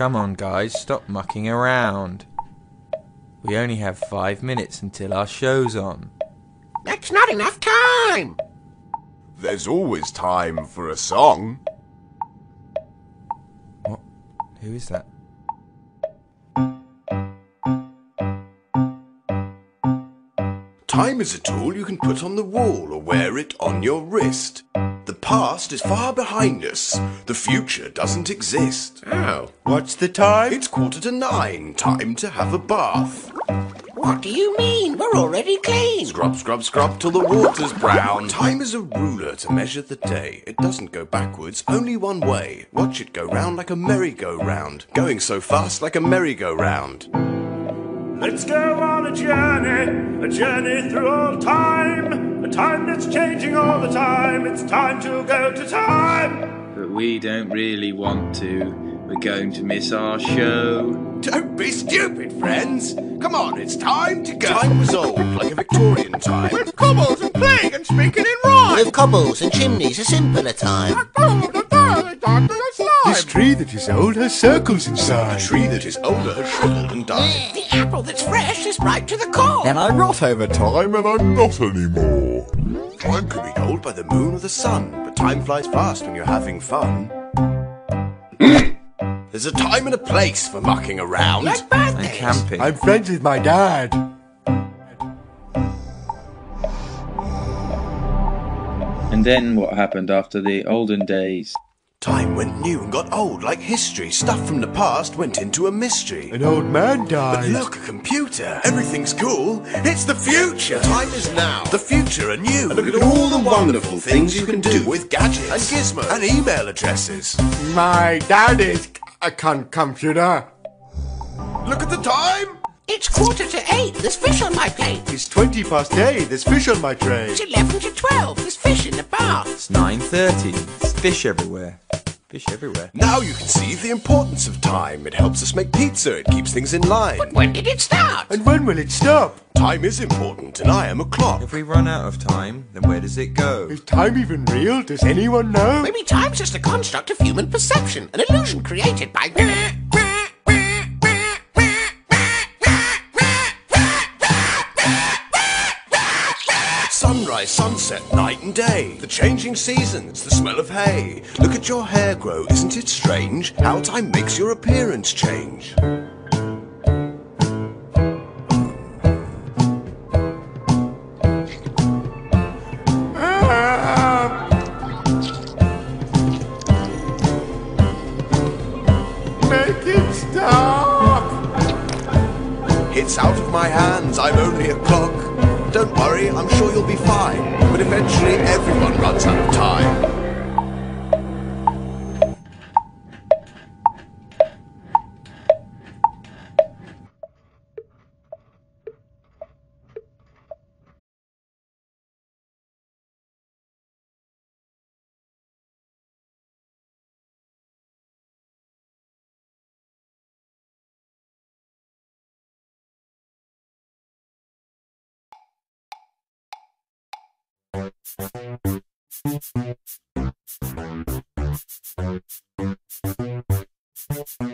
Come on, guys, stop mucking around. We only have five minutes until our show's on. That's not enough time. There's always time for a song. What? Who is that? Time is a tool you can put on the wall or wear it on your wrist. The past is far behind us. The future doesn't exist. Oh. What's the time? It's quarter to nine. Time to have a bath. What do you mean? We're already clean. Scrub, scrub, scrub till the water's brown. Time is a ruler to measure the day. It doesn't go backwards, only one way. Watch it go round like a merry-go-round. Going so fast like a merry-go-round. Let's go on a journey, a journey through all time, a time that's changing all the time. It's time to go to time. But we don't really want to. We're going to miss our show. Don't be stupid, friends. Come on, it's time to go. Time was old, like a Victorian time. With cobbles and plague and speaking in rhyme. With cobbles and chimneys, a simpler time. This tree that is old has circles inside. The inside. tree that is older has shriveled and died. The apple that's fresh is ripe to the core. And I rot over time and I'm not anymore. Time can be told by the moon or the sun, but time flies fast when you're having fun. There's a time and a place for mucking around. Like And camping. I'm friends with my dad. And then what happened after the olden days? Time went new and got old like history. Stuff from the past went into a mystery. An old man But died. look, a computer. Everything's cool. It's the future. Time is now. The future and you. look at all the wonderful things you can do with gadgets and gizmos and email addresses. My dad is a con- computer. Look at the time. It's quarter to eight. There's fish on my plate. It's 20 past 8. There's fish on my tray. It's eleven to twelve. There's fish in the bath. It's 9.30. There's fish everywhere. Fish everywhere. Now you can see the importance of time. It helps us make pizza. It keeps things in line. But when did it start? And when will it stop? Time is important, and I am a clock. If we run out of time, then where does it go? Is time even real? Does anyone know? Maybe time's just a construct of human perception, an illusion created by. Sunrise, sunset, day. The changing seasons, the smell of hay. Look at your hair grow, isn't it strange? How time makes your appearance change. Make it stop! It's out of my hands, I'm only a clock. Don't worry, I'm sure you'll be fine. But eventually everyone runs out of Thank you.